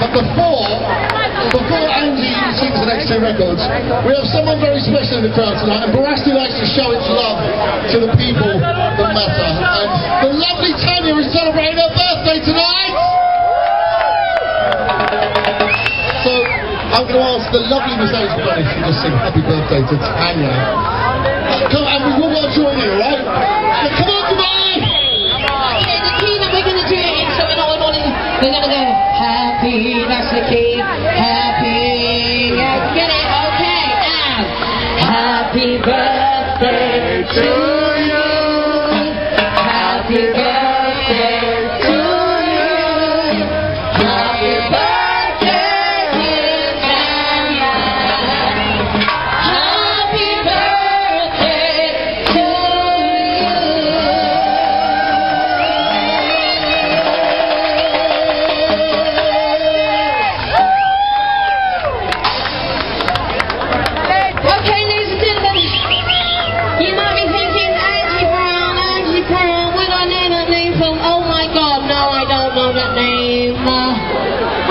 But before, before Angie sings the next two records, we have someone very special in the crowd tonight, and Barasti likes to show its love to the people that matter. And the lovely Tanja is celebrating her birthday tonight! So, I'm going to ask the lovely Miss Angie to just sing happy birthday to Tanja. Come and we will all join you, right? So come on, come on! Okay, the key that we're going to do is something all in We're going to go. Birthday to. Uh,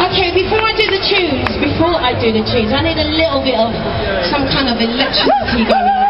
okay, before I do the tunes, before I do the tunes, I need a little bit of some kind of electricity going on.